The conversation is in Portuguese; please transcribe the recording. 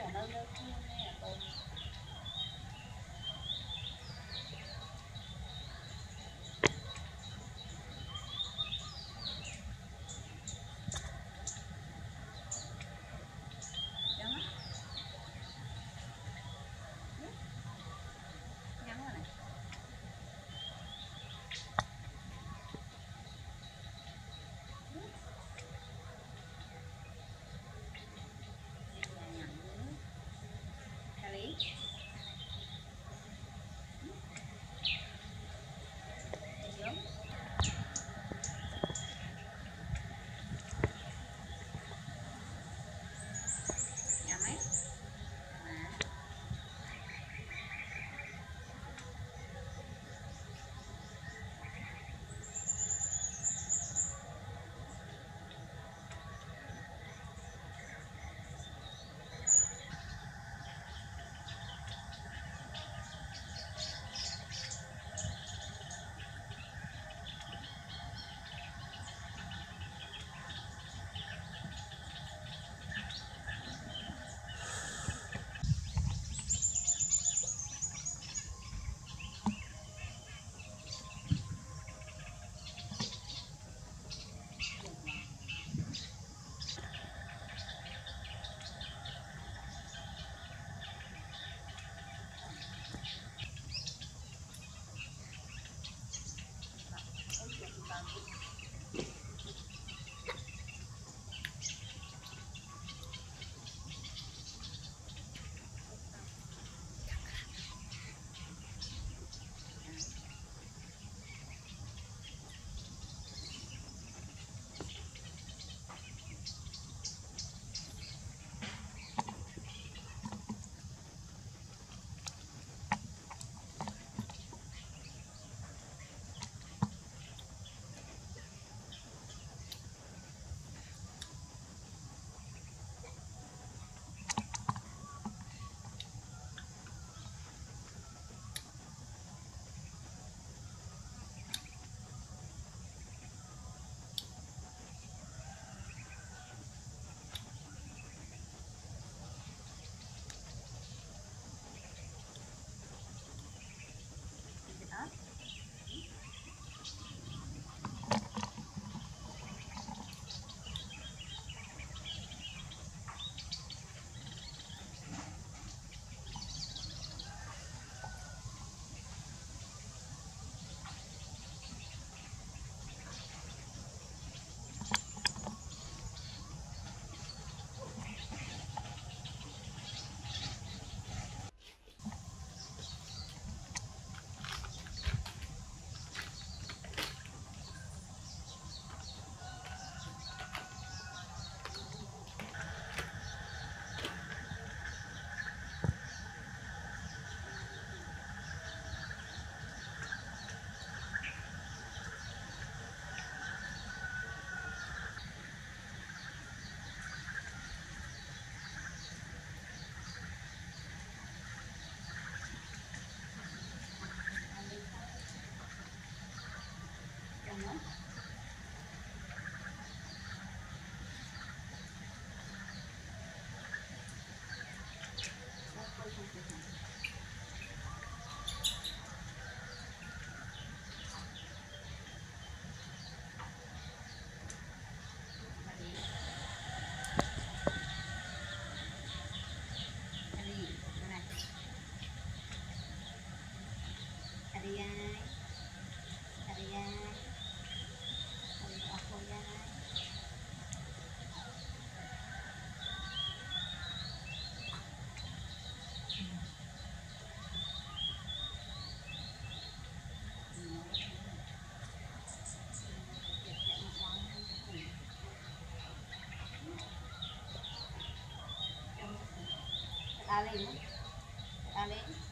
เนี่ยเราเลิกที่แม่ตรง além, né? Além.